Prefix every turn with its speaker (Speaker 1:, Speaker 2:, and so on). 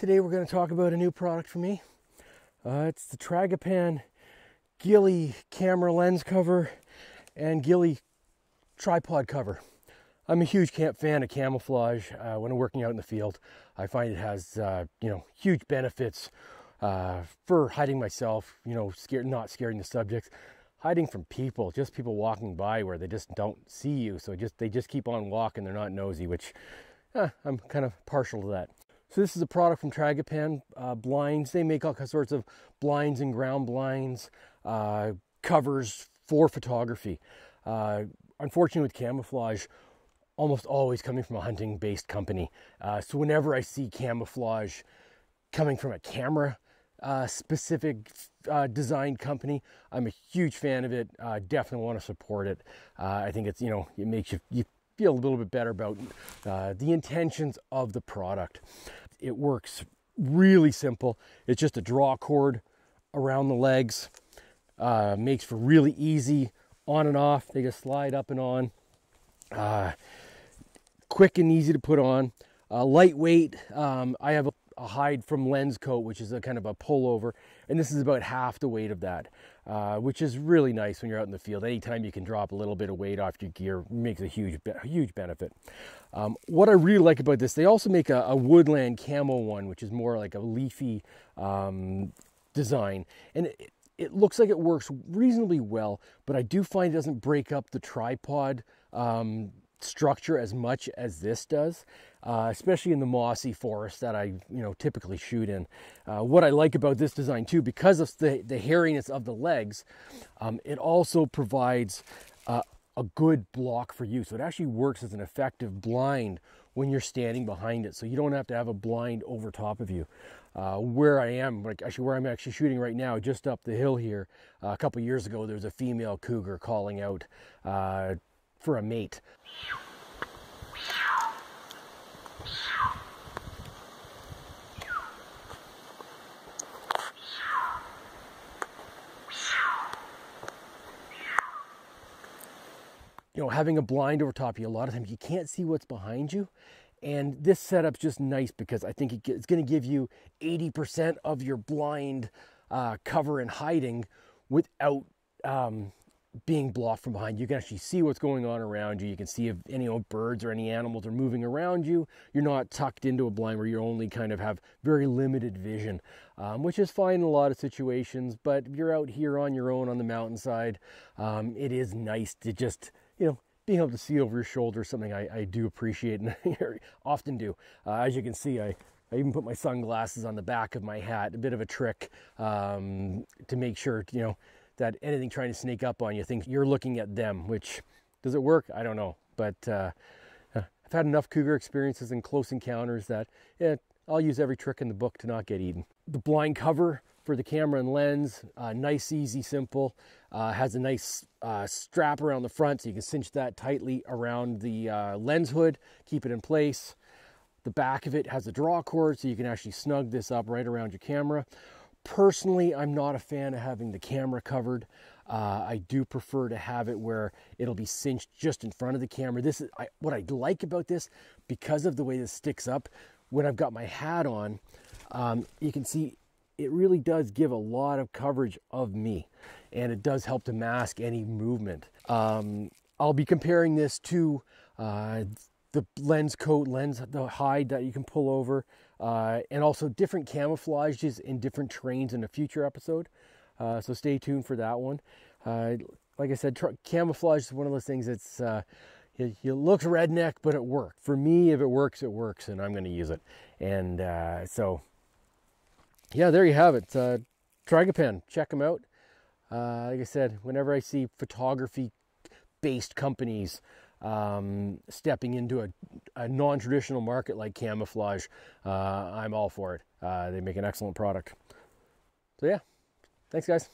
Speaker 1: Today we're going to talk about a new product for me. Uh, it's the Tragopan Ghillie camera lens cover and Ghillie tripod cover. I'm a huge camp fan of camouflage. Uh, when I'm working out in the field, I find it has uh, you know huge benefits uh, for hiding myself. You know, scared, not scaring the subjects, hiding from people, just people walking by where they just don't see you. So just they just keep on walking. They're not nosy, which eh, I'm kind of partial to that. So this is a product from Tragopan uh, blinds. They make all sorts of blinds and ground blinds, uh, covers for photography. Uh, unfortunately, with camouflage, almost always coming from a hunting-based company. Uh, so whenever I see camouflage coming from a camera uh, specific uh, design company, I'm a huge fan of it. I definitely want to support it. I think it's you know it makes you you feel a little bit better about uh, the intentions of the product. It works really simple. It's just a draw cord around the legs. Uh, makes for really easy on and off. They just slide up and on. Uh, quick and easy to put on. Uh, lightweight. Um, I have a a hide from lens coat, which is a kind of a pullover, and this is about half the weight of that, uh, which is really nice when you're out in the field. Anytime you can drop a little bit of weight off your gear makes a huge, huge benefit. Um, what I really like about this, they also make a, a, woodland camo one, which is more like a leafy um, design, and it, it looks like it works reasonably well, but I do find it doesn't break up the tripod um, structure as much as this does, uh, especially in the mossy forest that I you know typically shoot in. Uh, what I like about this design too, because of the, the hairiness of the legs, um, it also provides uh, a good block for you. So it actually works as an effective blind when you're standing behind it. So you don't have to have a blind over top of you. Uh, where I am, like actually where I'm actually shooting right now, just up the hill here, uh, a couple years ago, there was a female cougar calling out uh, for a mate. You know, having a blind over top of you, a lot of times you can't see what's behind you. And this setup's just nice because I think it's going to give you 80% of your blind uh, cover and hiding without um, being blocked from behind. You can actually see what's going on around you. You can see if any old birds or any animals are moving around you. You're not tucked into a blind where you only kind of have very limited vision, um, which is fine in a lot of situations. But if you're out here on your own on the mountainside, um, it is nice to just, you know, being able to see over your shoulder is something I, I do appreciate and often do. Uh, as you can see, I I even put my sunglasses on the back of my hat, a bit of a trick um, to make sure, you know, that anything trying to sneak up on you thinks you're looking at them, which does it work? I don't know. But uh, I've had enough cougar experiences and close encounters that yeah, I'll use every trick in the book to not get eaten. The blind cover for the camera and lens, uh, nice, easy, simple. Uh, has a nice uh, strap around the front so you can cinch that tightly around the uh, lens hood, keep it in place. The back of it has a draw cord so you can actually snug this up right around your camera. Personally, I'm not a fan of having the camera covered. Uh, I do prefer to have it where it'll be cinched just in front of the camera. This is I, what I like about this because of the way this sticks up. When I've got my hat on, um, you can see it really does give a lot of coverage of me, and it does help to mask any movement. Um, I'll be comparing this to uh, the lens coat, lens, the hide that you can pull over, uh, and also different camouflages in different terrains in a future episode. Uh, so stay tuned for that one. Uh, like I said, camouflage is one of those things that's uh, it, it, looks redneck, but it works. For me, if it works, it works, and I'm going to use it. And uh, so, yeah, there you have it. Uh, Tragopan, check them out. like I said, whenever I see photography-based companies um, stepping into a, a non traditional market like camouflage, uh, I'm all for it. Uh, they make an excellent product. So, yeah, thanks, guys.